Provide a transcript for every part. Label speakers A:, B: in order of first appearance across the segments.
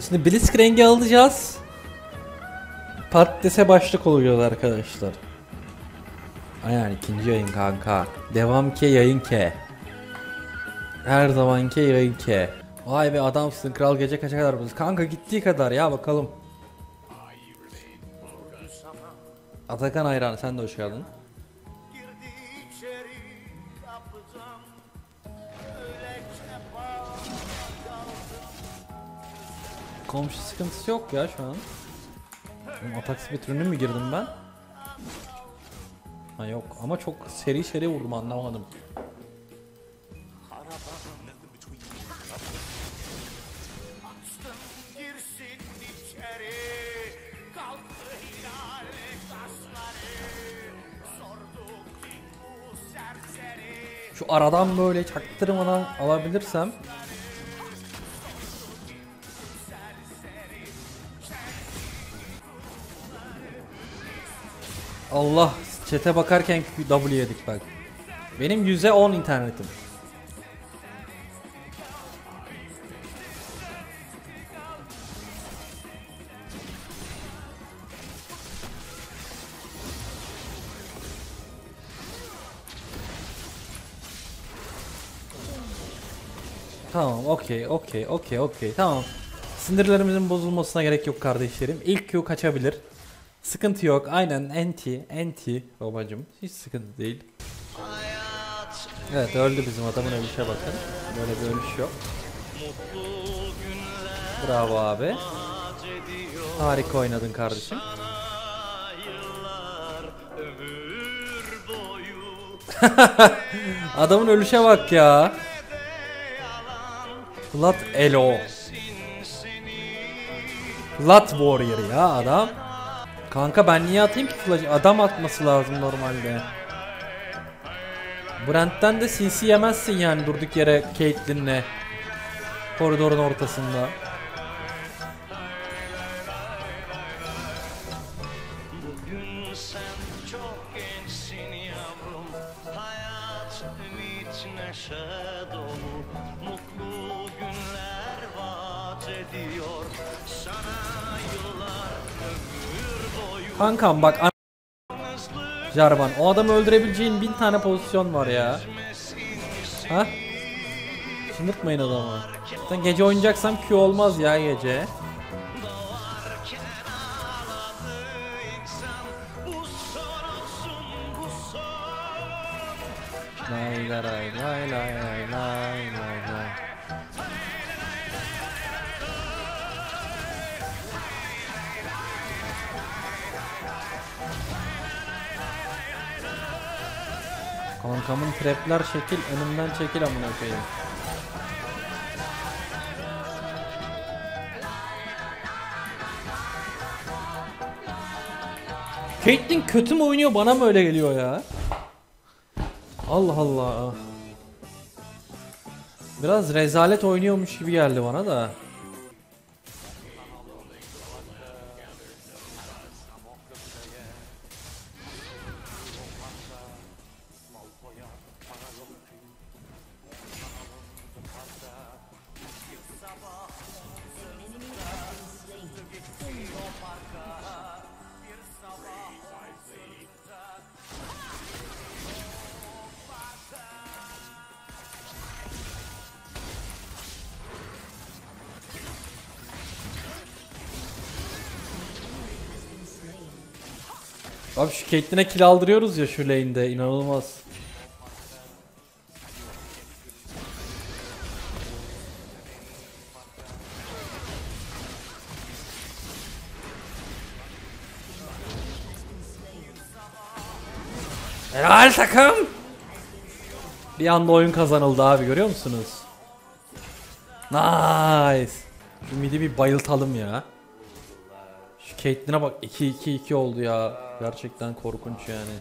A: Şimdi Blitzcrank'i alacağız. Patatese başlık olacağız arkadaşlar. Aynen ikinci yayın kanka. Devam ke yayın ke. Her zamanki yayın ke. Vay be adamsın kral gece kaça kadar biz. Kanka gittiği kadar ya bakalım. Atakan hayranı sen de hoş geldin. Komşu sıkıntısı yok ya şu an. Oğlum Atak speedrun'e mi girdim ben? Ha yok ama çok seri seri vurdum anlamadım. Şu aradan böyle çaktırmadan alabilirsem Allah çete bakarken W yedik bak. Benim yüze 10 internetim. Tamam okey okey okey okey tamam. Sinirlerimizin bozulmasına gerek yok kardeşlerim. İlk Q kaçabilir. Sıkıntı yok. Aynen anti anti babacım. Hiç sıkıntı değil. Evet öldü bizim adamın ölüşe bakın. Böyle bir ölüş yok. Bravo abi. Harika oynadın kardeşim. Adamın ölüşe bak ya. Blood Elo. Blood Warrior ya adam. Kanka ben niye atayım ki flash? Adam atması lazım normalde. Brent'ten de CC yemezsin yani durduk yere Caitlyn'le. Koridorun ortasında. Kankam bak an- Jarvan o adamı öldürebileceğin bin tane pozisyon var ya. Ha? Şımartmayın adamı. Sen gece oynayacaksam Q olmaz ya gece. Kankamın trapler şekil önümden çekil amına koyayım. Caitlyn kötü mü oynuyor bana mı öyle geliyor ya? Allah Allah. Biraz rezalet oynuyormuş gibi geldi bana da. Abi şu Caitlyn'e kill aldırıyoruz ya şu lane'de inanılmaz. Helal takım. Bir anda oyun kazanıldı abi görüyor musunuz? Nice. Midi bir bayıltalım ya. Şu Caitlyn'e bak 2-2-2 oldu ya. Gerçekten korkunç yani.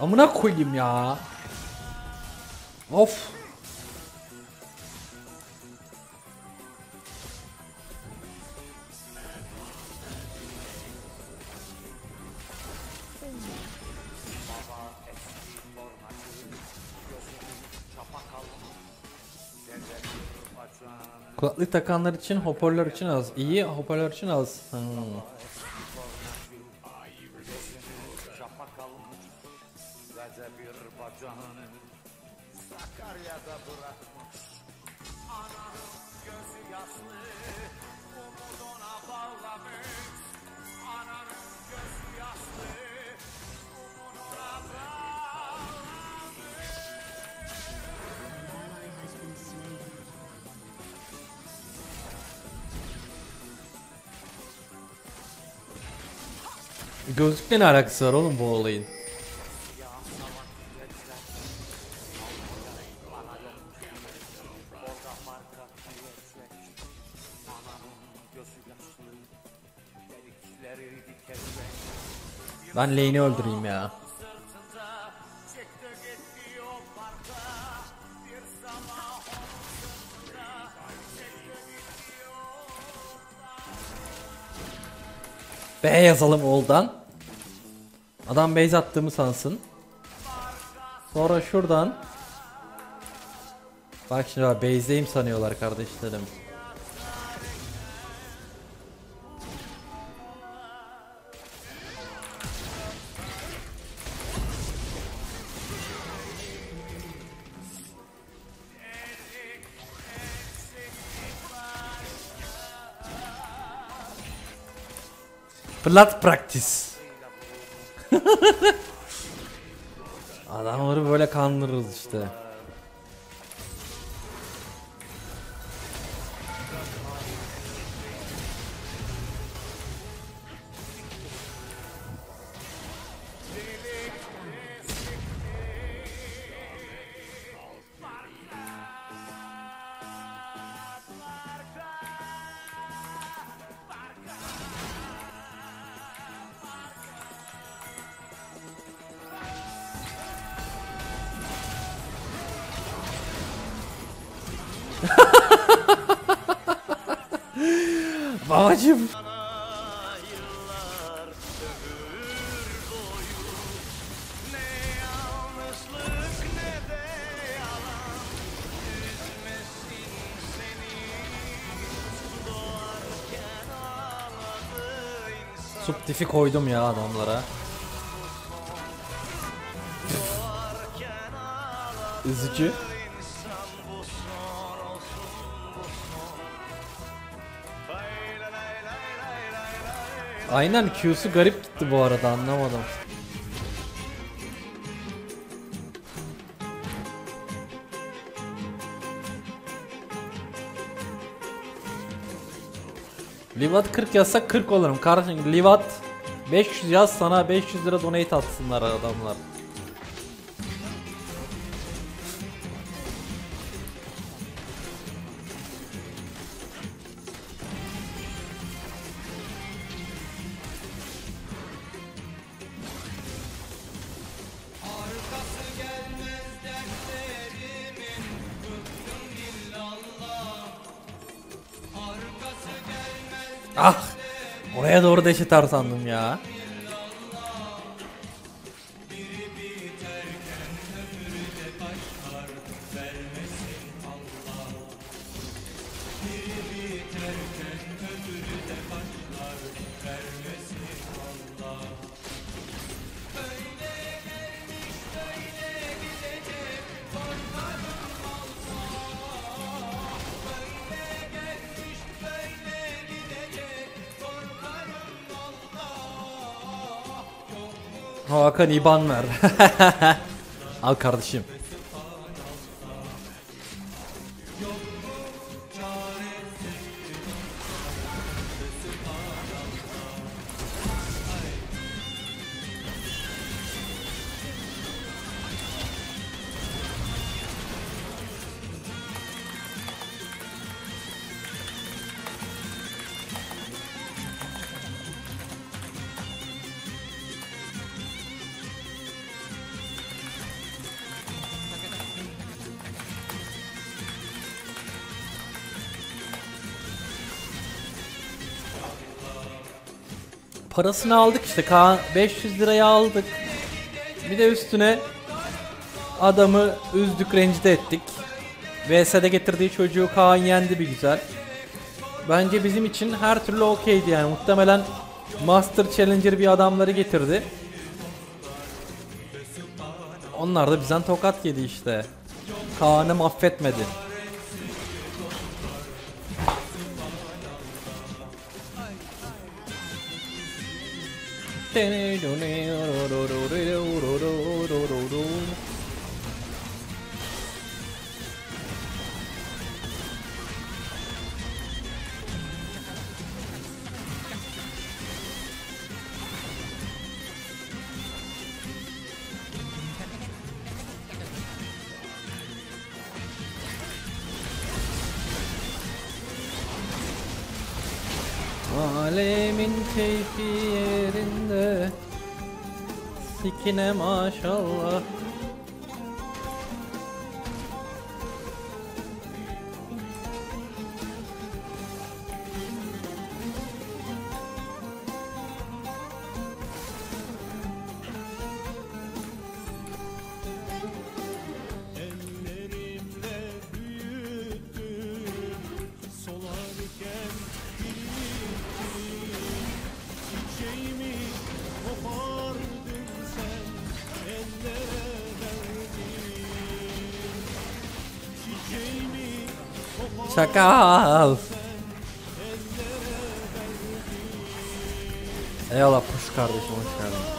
A: Amına koyayım ya. Of. Kulaklık takanlar için hoparlör için az. İyi hoparlör için az. Hmm. Gözlükle ne alakası var oğlum bu olayın? Ben lane'i öldüreyim ya. B yazalım oldan. Adam base attığımı sansın. Sonra şuradan. Bak şimdi bak base'deyim sanıyorlar kardeşlerim. Blood practice. Adamları böyle kandırırız işte.
B: İnsan
A: Subtifi koydum ya adamlara. Üzücü. Aynen Q'su garip gitti bu arada anlamadım. Livat 40 yazsak 40 olurum. Kardeşim Livat 500 yaz sana 500 lira donate atsınlar adamlar. Ah! Oraya doğru tar sandım ya. Hakan IBAN ver. Al kardeşim. Parasını aldık işte. Kaan 500 liraya aldık. Bir de üstüne adamı üzdük, rencide ettik. VS'de getirdiği çocuğu Kaan yendi bir güzel. Bence bizim için her türlü okeydi yani. Muhtemelen Master Challenger bir adamları getirdi. Onlar da bizden tokat yedi işte. Kaan'ı affetmedi. Alemin keyfiye Sikine maşallah Çakal. Eyvallah kuş kardeşim hoş geldin.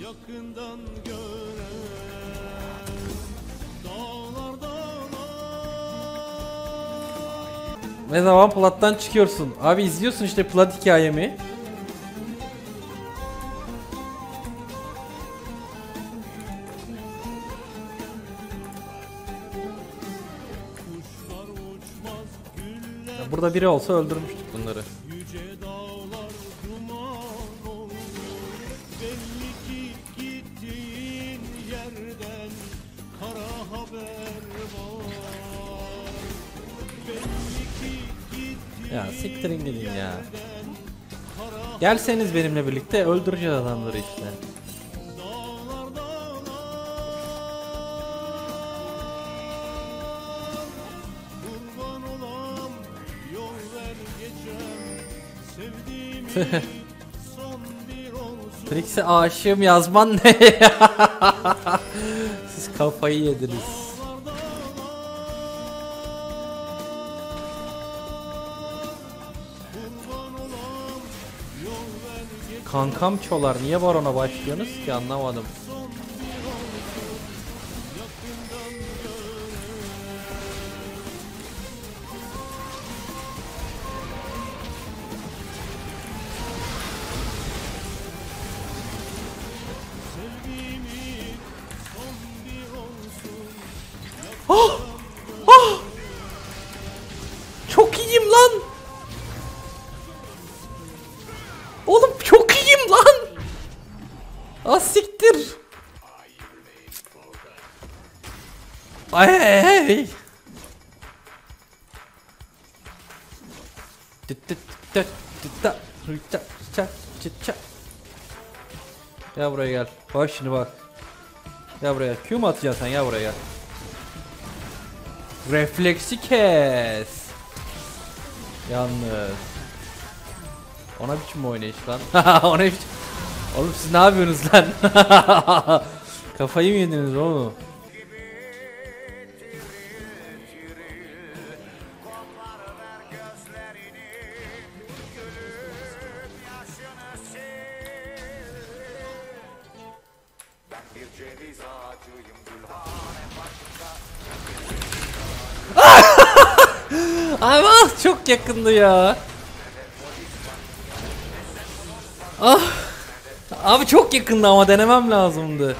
C: Yakından gör
A: Ne zaman plattan çıkıyorsun? Abi izliyorsun işte plat hikayemi. Burada biri olsa öldürmüştük bunları. Gelseniz benimle birlikte öldüreceğiz adamları işte. Trixie aşığım yazman ne ya? Siz kafayı yediniz. Kankam çolar niye barona başlıyorsunuz ki anlamadım. Gel buraya gel. Bak şimdi bak. Gel buraya. Q mu atacaksın sen? Gel buraya gel. Refleksi kes. Yalnız. Ona biçim oynayış lan? Ona biçim... Oğlum siz ne yapıyorsunuz lan? Kafayı mı yediniz oğlum? Ama çok yakındı ya. Ah. Abi çok yakındı ama denemem lazımdı.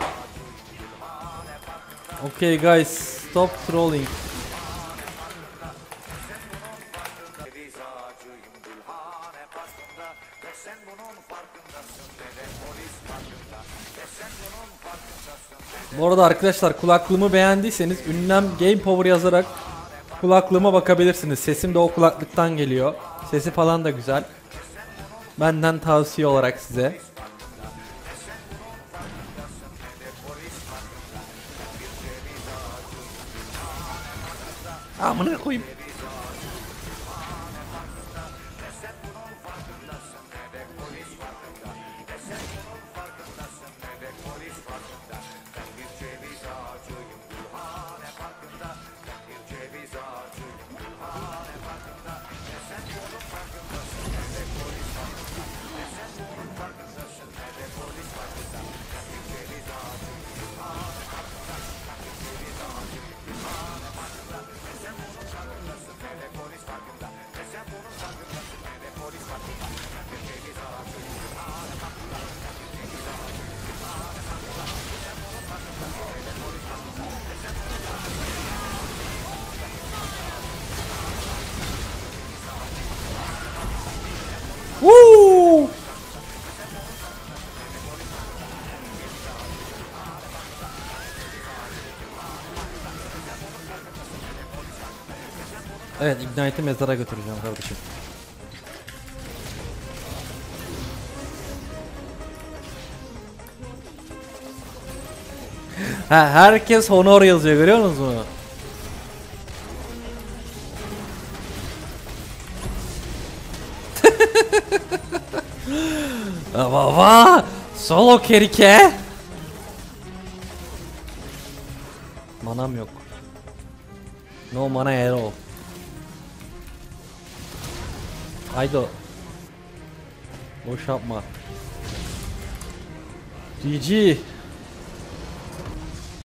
A: Okay guys, stop trolling. Bu arada arkadaşlar kulaklığımı beğendiyseniz ünlem Game Power yazarak kulaklığıma bakabilirsiniz. Sesim de o kulaklıktan geliyor. Sesi falan da güzel. Benden tavsiye olarak size. Amına koyayım. Ignite'i mezara götüreceğim kardeşim. Ha, herkes honor yazıyor görüyor musunuz? Ha, Baba! Solo kerike! Manam yok. No mana at all. Haydi. Boş yapma. GG.